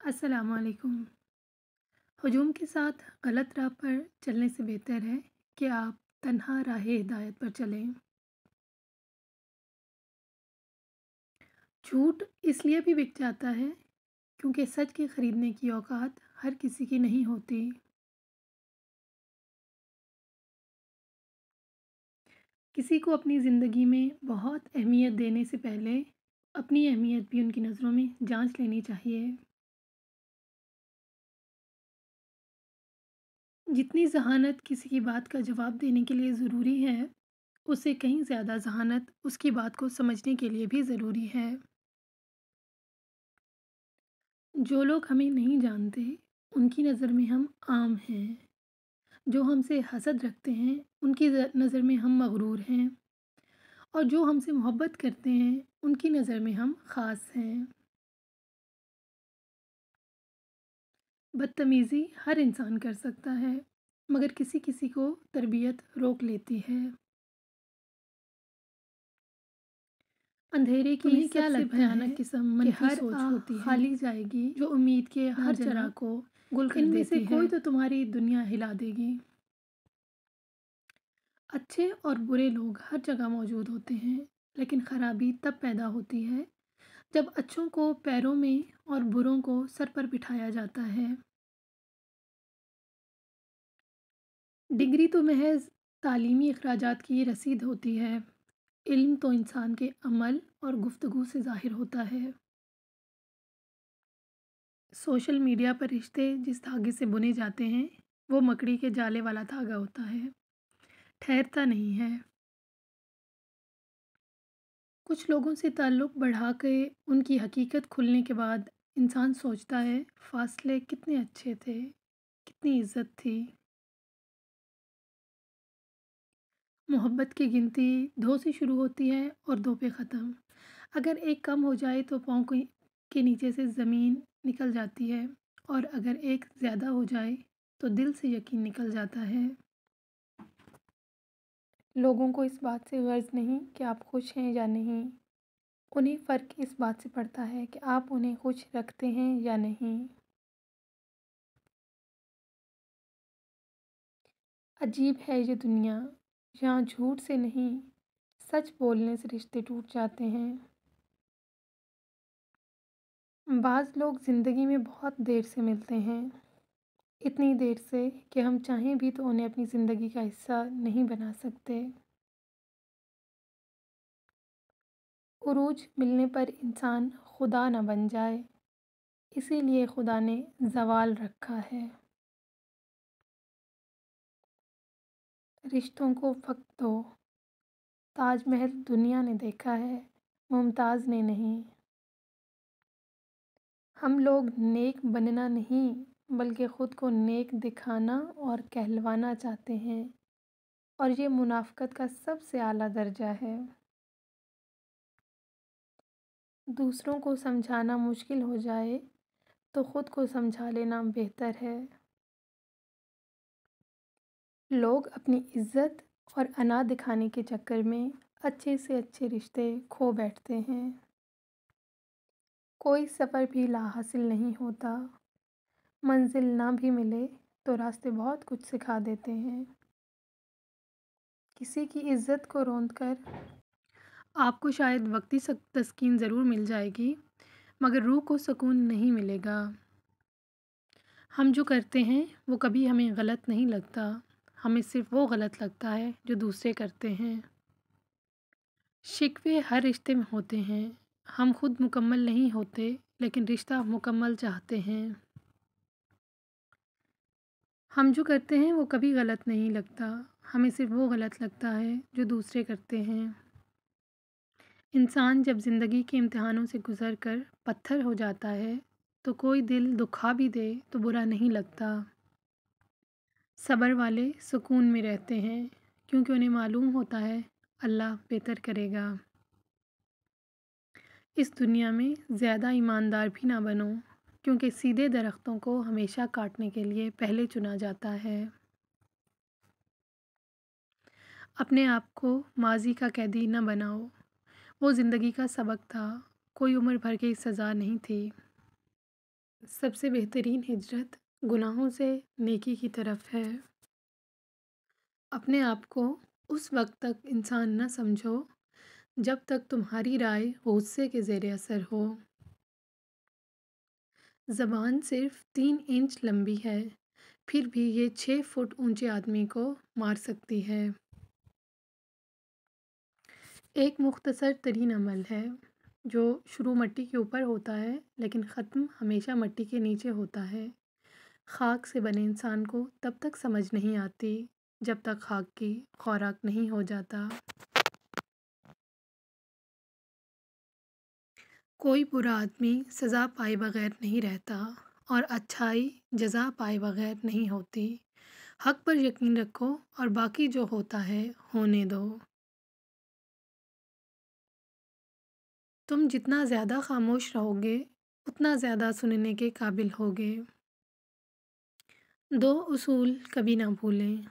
अस्सलाम वालेकुम हजूम के साथ गलत राह पर चलने से बेहतर है कि आप तन्हा राह हिदायत पर चलें। झूठ इसलिए भी बिक जाता है क्योंकि सच के ख़रीदने की औकात हर किसी की नहीं होती। किसी को अपनी ज़िंदगी में बहुत अहमियत देने से पहले अपनी अहमियत भी उनकी नज़रों में जाँच लेनी चाहिए। जितनी ज़हानत किसी की बात का जवाब देने के लिए ज़रूरी है उससे कहीं ज़्यादा ज़हानत उसकी बात को समझने के लिए भी ज़रूरी है। जो लोग हमें नहीं जानते, उनकी नज़र में हम आम हैं। जो हमसे हसद रखते हैं, उनकी नज़र में हम मगरूर हैं। और जो हमसे मोहब्बत करते हैं, उनकी नज़र में हम ख़ास हैं। बदतमीज़ी हर इंसान कर सकता है मगर किसी किसी को तरबियत रोक लेती है। अंधेरे की क्या लगता भयानक किस्म मन की सोच होती है? खाली जाएगी जो उम्मीद के हर जरा को गुल कर देती से कोई तो तुम्हारी दुनिया हिला देगी। अच्छे और बुरे लोग हर जगह मौजूद होते हैं लेकिन ख़राबी तब पैदा होती है जब अच्छों को पैरों में और बुरों को सर पर बिठाया जाता है। डिग्री तो महज तालीमी अखराज की रसीद होती है। इल्म तो इंसान के अमल और गुफ्तगू से ज़ाहिर होता है। सोशल मीडिया पर रिश्ते जिस धागे से बुने जाते हैं, वो मकड़ी के जाले वाला धागा होता है। ठहरता नहीं है। कुछ लोगों से ताल्लुक़ बढ़ा के उनकी हकीकत खुलने के बाद इंसान सोचता है, फासले कितने अच्छे थे, कितनी इज़्ज़त थी। मोहब्बत की गिनती दो से शुरू होती है और दो पे ख़त्म। अगर एक कम हो जाए तो पाँव के नीचे से ज़मीन निकल जाती है और अगर एक ज़्यादा हो जाए तो दिल से यकीन निकल जाता है। लोगों को इस बात से गर्ज नहीं कि आप खुश हैं या नहीं। उन्हें फ़र्क इस बात से पड़ता है कि आप उन्हें खुश रखते हैं या नहीं। अजीब है ये दुनिया। यहाँ झूठ से नहीं, सच बोलने से रिश्ते टूट जाते हैं। बाज़ लोग ज़िंदगी में बहुत देर से मिलते हैं। इतनी देर से कि हम चाहें भी तो उन्हें अपनी ज़िंदगी का हिस्सा नहीं बना सकते। उरूज मिलने पर इंसान खुदा न बन जाए, इसीलिए खुदा ने जवाल रखा है। रिश्तों को वक्त दो। ताजमहल दुनिया ने देखा है, मुमताज़ ने नहीं। हम लोग नेक बनना नहीं, बल्कि ख़ुद को नेक दिखाना और कहलवाना चाहते हैं, और ये मुनाफ़त का सबसे आला दर्जा है। दूसरों को समझाना मुश्किल हो जाए तो ख़ुद को समझा लेना बेहतर है। लोग अपनी इज़्ज़त और अना दिखाने के चक्कर में अच्छे से अच्छे रिश्ते खो बैठते हैं। कोई सफ़र भी ला हासिल नहीं होता। मंजिल ना भी मिले तो रास्ते बहुत कुछ सिखा देते हैं। किसी की इज़्ज़त को रोंद कर आपको शायद वक्ती तस्कीन ज़रूर मिल जाएगी, मगर रूह को सुकून नहीं मिलेगा। हम जो करते हैं वो कभी हमें गलत नहीं लगता। हमें सिर्फ़ वो गलत लगता है जो दूसरे करते हैं। शिकवे हर रिश्ते में होते हैं। हम खुद मुकम्मल नहीं होते, लेकिन रिश्ता मुकम्मल चाहते हैं। हम जो करते हैं, वो कभी गलत नहीं लगता। हमें सिर्फ़ वो गलत लगता है जो दूसरे करते हैं। इंसान जब ज़िंदगी के इम्तहानों से गुज़र कर पत्थर हो जाता है तो कोई दिल दुखा भी दे तो बुरा नहीं लगता। सब्र वाले सुकून में रहते हैं, क्योंकि उन्हें मालूम होता है अल्लाह बेहतर करेगा। इस दुनिया में ज़्यादा ईमानदार भी ना बनो, क्योंकि सीधे दरख्तों को हमेशा काटने के लिए पहले चुना जाता है। अपने आप को माजी का कैदी न बनाओ। वो ज़िंदगी का सबक था, कोई उम्र भर की सज़ा नहीं थी। सबसे बेहतरीन हिजरत गुनाहों से नेकी की तरफ़ है। अपने आप को उस वक्त तक इंसान न समझो, जब तक तुम्हारी राय गुस्से के ज़ेर असर हो। ज़बान सिर्फ़ तीन इंच लंबी है, फिर भी ये छः फुट ऊँचे आदमी को मार सकती है। एक मुख्तसर तरीन अमल है, जो शुरू मट्टी के ऊपर होता है, लेकिन ख़त्म हमेशा मट्टी के नीचे होता है। खाक से बने इंसान को तब तक समझ नहीं आती, जब तक खाक की खुराक नहीं हो जाता। कोई बुरा आदमी सज़ा पाए बग़ैर नहीं रहता और अच्छाई, जज़ा पाए बग़ैर नहीं होती। हक़ पर यकीन रखो और बाकी जो होता है, होने दो। तुम जितना ज़्यादा खामोश रहोगे, उतना ज़्यादा सुनने के काबिल होगे। दो उसूल कभी ना भूलें।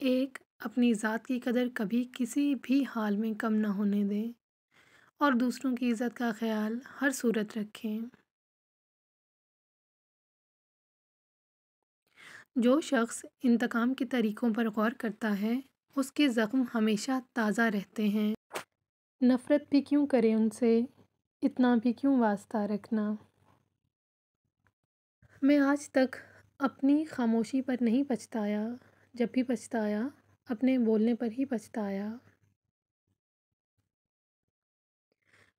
एक, अपनी ज़ात की कदर कभी किसी भी हाल में कम ना होने दें। और दूसरों की इज़्ज़त का ख्याल हर सूरत रखें। जो शख्स इंतकाम के तरीक़ों पर गौर करता है, उसके ज़ख्म हमेशा ताज़ा रहते हैं। नफ़रत भी क्यों करें उनसे? इतना भी क्यों वास्ता रखना? मैं आज तक अपनी खामोशी पर नहीं पछताया, जब भी पछताया, अपने बोलने पर ही पछताया।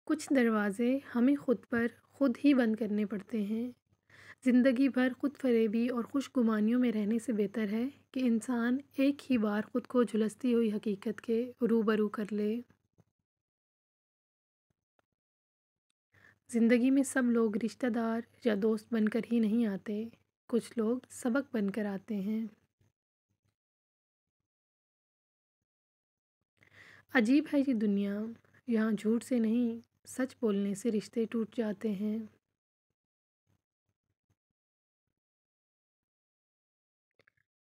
कुछ दरवाज़े हमें ख़ुद पर ख़ुद ही बंद करने पड़ते हैं। ज़िंदगी भर खुद फरेबी और खुश गुमानियों में रहने से बेहतर है कि इंसान एक ही बार ख़ुद को झुलसती हुई हकीकत के रूबरू कर ले। ज़िंदगी में सब लोग रिश्तेदार या दोस्त बनकर ही नहीं आते। कुछ लोग सबक बनकर आते हैं। अजीब है ये दुनिया। यहाँ झूठ से नहीं, सच बोलने से रिश्ते टूट जाते हैं।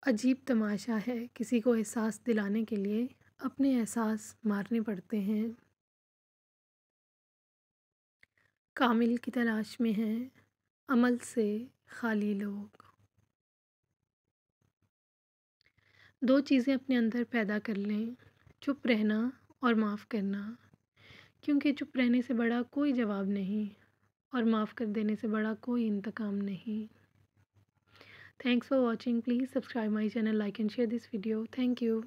अजीब तमाशा है, किसी को एहसास दिलाने के लिए अपने एहसास मारने पड़ते हैं। कामिल की तलाश में हैं, अमल से खाली लोग। दो चीज़ें अपने अंदर पैदा कर लें, चुप रहना और माफ़ करना, क्योंकि चुप रहने से बड़ा कोई जवाब नहीं और माफ़ कर देने से बड़ा कोई इंतकाम नहीं। Thanks for watching please subscribe my channel like and share this video thank you